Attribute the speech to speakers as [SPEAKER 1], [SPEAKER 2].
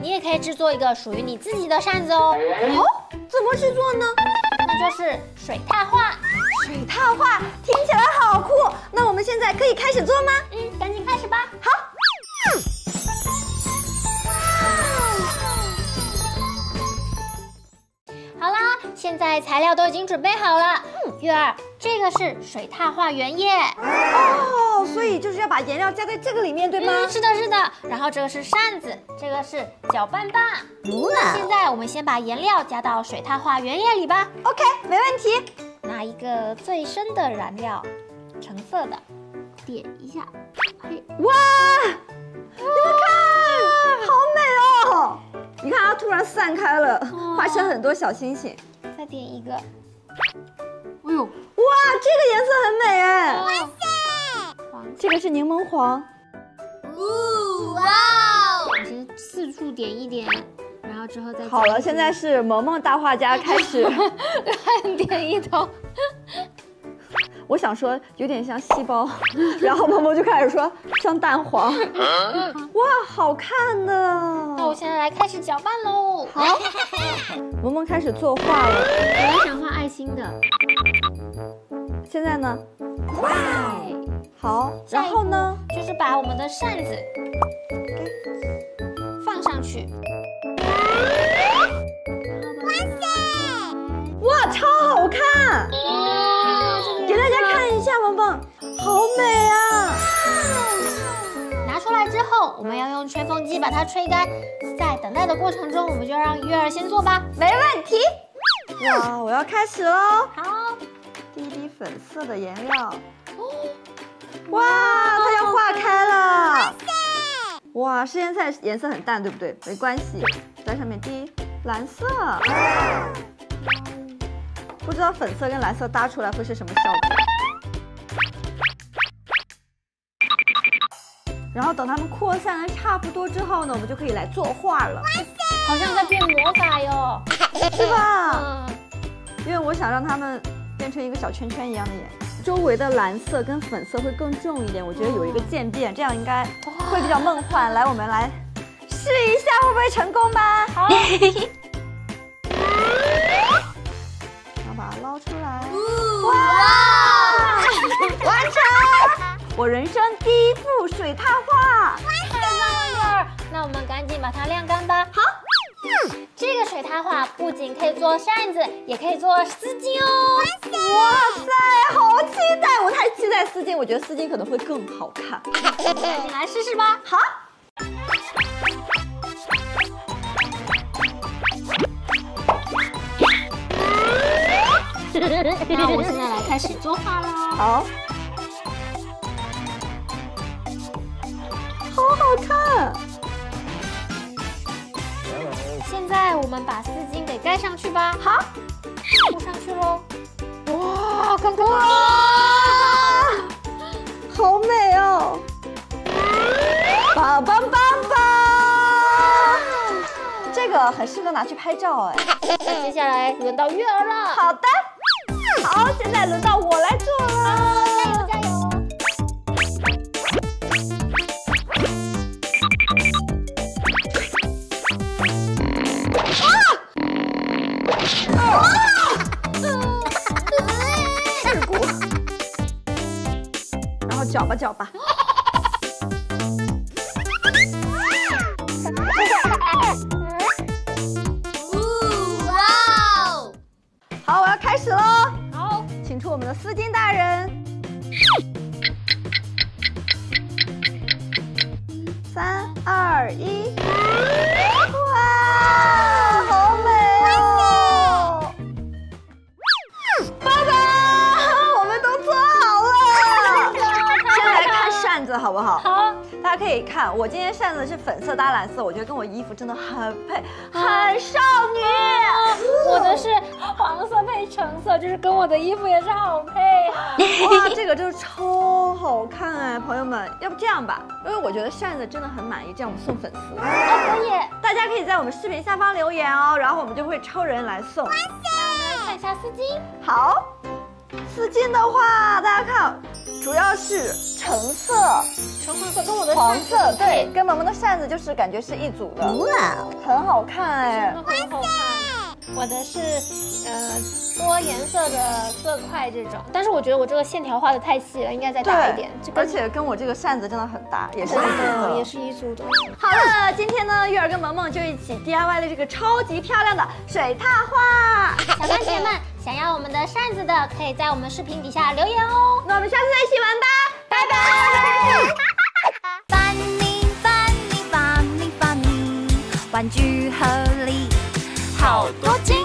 [SPEAKER 1] 你也可以制作一个属于你自己的扇子哦。
[SPEAKER 2] 哦，怎么制作呢？
[SPEAKER 1] 那就是水拓画。
[SPEAKER 2] 水拓画听起来好酷，那我们现在可以开始做吗？
[SPEAKER 1] 嗯，赶紧开始吧。
[SPEAKER 2] 好。
[SPEAKER 1] 好啦，现在材料都已经准备好了。嗯，月儿，这个是水拓画原液。
[SPEAKER 2] 哦，所以就是要把颜料加在这个里面，对吗？
[SPEAKER 1] 嗯，是的，是的。然后这个是扇子，这个是搅拌棒。那现在我们先把颜料加到水碳化原液里吧。
[SPEAKER 2] OK，没问题。
[SPEAKER 1] 拿一个最深的燃料，橙色的，点一下。嘿，
[SPEAKER 2] 哇，你们看，好美哦！你看它突然散开了，画成很多小星星。
[SPEAKER 1] 再点一个。哎呦，
[SPEAKER 2] 哇，这个颜色很美哎！这个是柠檬黄。
[SPEAKER 1] 哇哦！我先四处点一点，然后之后再
[SPEAKER 2] 好了，现在是萌萌大画家开始，
[SPEAKER 1] 乱点一通。
[SPEAKER 2] 我想说有点像细胞，然后萌萌就开始说像蛋黄。哇，好看的！
[SPEAKER 1] 那我现在来开始搅拌喽。
[SPEAKER 2] 好，萌萌开始作画了。
[SPEAKER 1] 我也想画爱心的。
[SPEAKER 2] 现在呢？
[SPEAKER 1] 哇！
[SPEAKER 2] 好，然后呢？
[SPEAKER 1] 就是把我们的扇子放上去。
[SPEAKER 2] 哇塞！哇，超好看！给大家看一下，萌萌，好美啊！
[SPEAKER 1] 拿出来之后，我们要用吹风机把它吹干。在等待的过程中，我们就让月儿先做吧。
[SPEAKER 2] 没问题。哇，我要开始喽！
[SPEAKER 1] 好，
[SPEAKER 2] 粉色的颜料。哇，它要化开了！哇塞！哇，世间菜颜色很淡，对不对？没关系，在上面滴蓝色。不知道粉色跟蓝色搭出来会是什么效果。然后等它们扩散的差不多之后呢，我们就可以来作画了。
[SPEAKER 1] 好像在变魔法哟，
[SPEAKER 2] 是吧？
[SPEAKER 1] 嗯，
[SPEAKER 2] 因为我想让它们变成一个小圈圈一样的颜周围的蓝色跟粉色会更重一点，我觉得有一个渐变，这样应该会比较梦幻。来，我们来试一下，会不会成功吧？
[SPEAKER 1] 好，
[SPEAKER 2] 然后把它捞出来，
[SPEAKER 1] 哇，
[SPEAKER 2] 完成！我人生第一幅水拓画。
[SPEAKER 1] 太棒了！那我们赶紧把它晾干吧。
[SPEAKER 2] 好，
[SPEAKER 1] 这个水拓画不仅可以做扇子，也可以做丝巾哦。
[SPEAKER 2] 我觉得丝巾可能会更好看。
[SPEAKER 1] 赶紧来试试吧。
[SPEAKER 2] 好。
[SPEAKER 1] 那我现在来开始作画喽。
[SPEAKER 2] 好，好好看。
[SPEAKER 1] 现在我们把丝巾给盖上去吧。
[SPEAKER 2] 好，
[SPEAKER 1] 铺上去喽。哇，看看，
[SPEAKER 2] 哇，好美哦！棒棒棒棒！这个很适合拿去拍照哎。
[SPEAKER 1] 那接下来轮到月儿了。
[SPEAKER 2] 好的，好，现在轮到我来做了。
[SPEAKER 1] 加油加油！
[SPEAKER 2] 事搅吧搅吧。
[SPEAKER 1] 哇哦！
[SPEAKER 2] 好，我要开始喽，
[SPEAKER 1] 好，
[SPEAKER 2] 请出我们的丝巾大人。三二一，好不好？
[SPEAKER 1] 好，
[SPEAKER 2] 大家可以看，我今天扇子是粉色搭蓝色，我觉得跟我衣服真的很配，很少女。
[SPEAKER 1] 我的是黄色配橙色，就是跟我的衣服也是好配啊。
[SPEAKER 2] 哇，这个就是超好看哎，朋友们，要不这样吧，因为我觉得扇子真的很满意，这样我们送粉丝。
[SPEAKER 1] 哦，可以。
[SPEAKER 2] 大家可以在我们视频下方留言哦，然后我们就会抽人来送。
[SPEAKER 1] 哇塞看一下丝巾。
[SPEAKER 2] 好，丝巾的话，大家看，主要是橙色、
[SPEAKER 1] 橙黄色跟我的
[SPEAKER 2] 黄色，对，跟萌萌的扇子就是感觉是一组的，
[SPEAKER 1] 哇，
[SPEAKER 2] 很好看。哎
[SPEAKER 1] 很好看。我的是呃多颜色的色块这种，但是我觉得我这个线条画的太细了，应该再大一点。这
[SPEAKER 2] 而且跟我这个扇子真的很搭，也是一组的，
[SPEAKER 1] 也是一组的。
[SPEAKER 2] 好了，今天呢，月儿跟萌萌就一起 DIY 了这个超级漂亮的水獭画。
[SPEAKER 1] 小番茄们想要我们的扇子的，可以在我们视频底下留言哦。
[SPEAKER 2] 那我们下次再一起玩吧，拜拜。
[SPEAKER 3] 翻你翻你翻你翻你，玩具和好多金